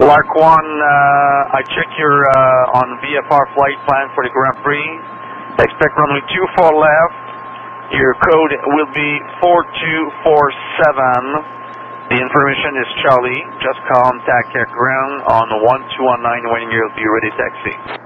1, uh, I check your uh, on VFR flight plan for the Grand Prix. Expect runway 24 left. Your code will be 4247. The information is Charlie. Just contact ground on 1219 when you'll be ready taxi.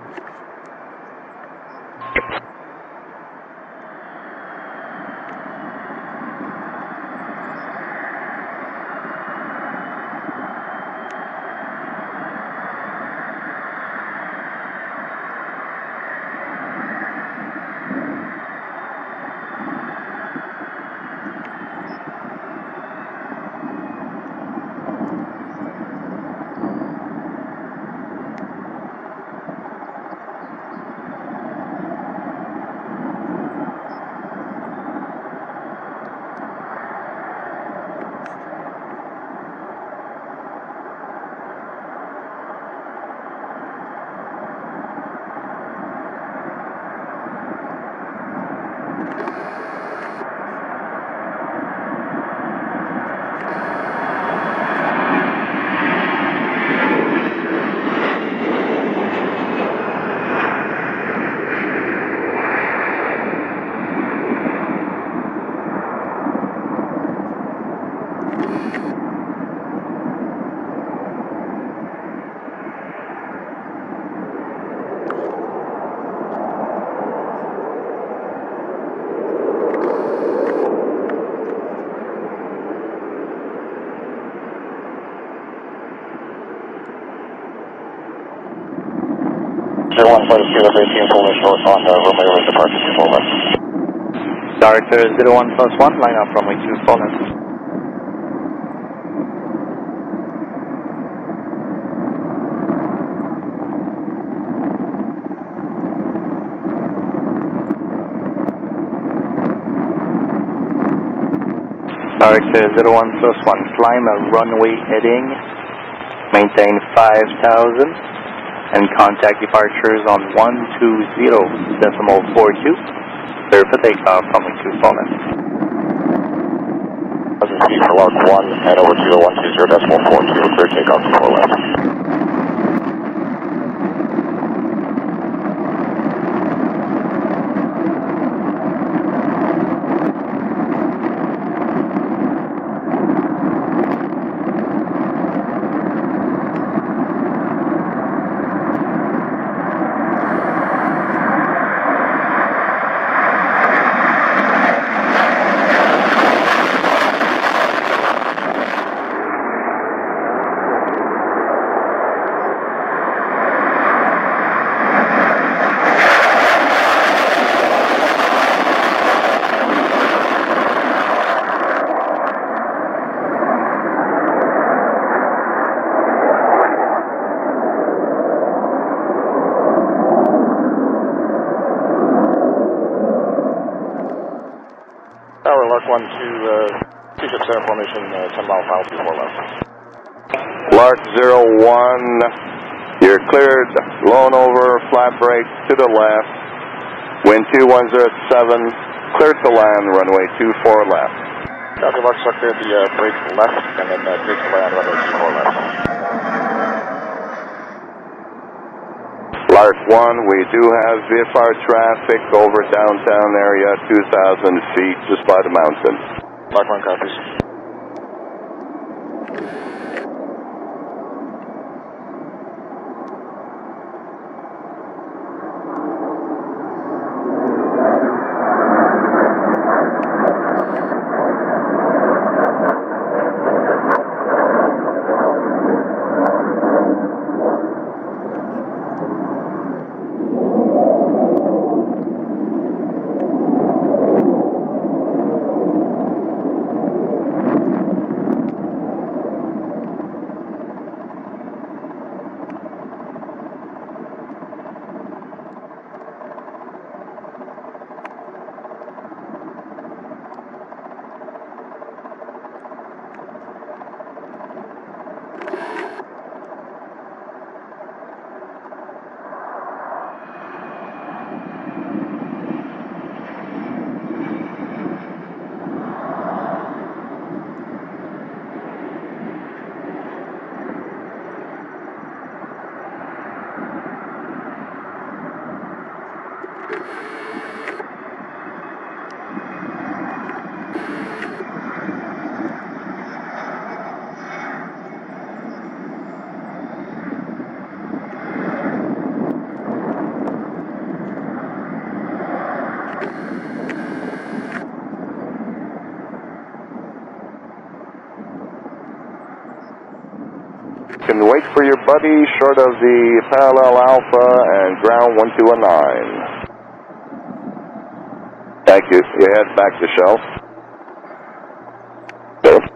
Zero one flight zero thirteen full left north on uh, runway right departure full left. Director 01 plus 1, line up runway 2 full left. Director 01 plus 1, climb a runway heading, maintain 5000, and contact departures on 120 decimal 42. Clear for takeoff, runway 2 full left. This is for LARC 1 and over two four two clear takeoff two full Tower LARC 1 to uh, two ship center formation, uh, 10 mile two four left. LARC 01, you're cleared, blown over, flat break to the left, wind 2107, cleared to land, runway 24 left. Copy LARC struck there, the uh, break left and then uh, break to land runway two four left. 1, we do have VFR traffic over downtown area, 2,000 feet, just by the mountain. LARC 1 copies. Wait for your buddy short of the parallel alpha and ground 1219. Thank you. You head back to shell. Go.